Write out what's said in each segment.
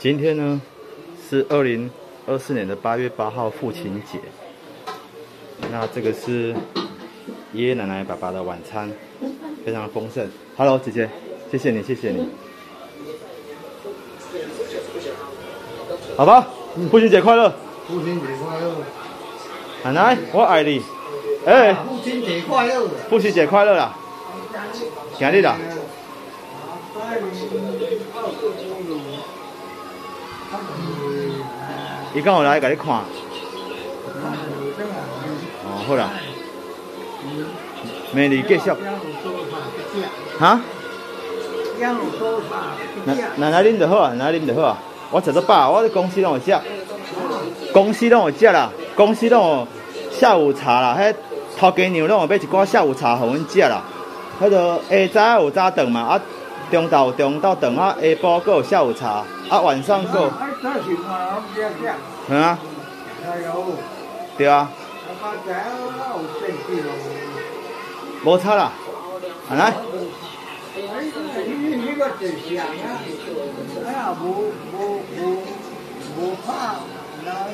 今天呢是二零二四年的八月八号父亲节，那这个是爷爷奶奶爸爸的晚餐，非常丰盛。Hello，姐姐，谢谢你，谢谢你。好吧，父亲节快乐！父亲节快乐！奶奶，我爱你。哎，父亲节快乐！父亲节快乐啦！今日啦。伊讲有来甲你看。哦，好啦。明日继续。哈？奶奶奶啉就好啊，奶奶啉就好啊。我食到饱，我伫公司拢有食。公司拢有食啦，公司拢有下午茶啦，迄头家娘拢有买一寡下午茶互阮食啦。迄个下早有早顿嘛，啊中昼有中昼顿啊，下晡佫有下午茶，啊晚上佫。嗯啊。对啊。无差啦，来。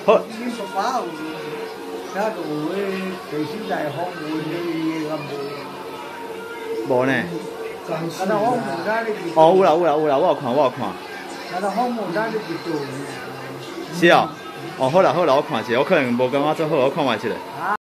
好。无呢。哦，有啦有啦有啦，我有看我有看。是啊。哦，好啦好啦，我看一下，我可能无感觉做好，我看卖一下。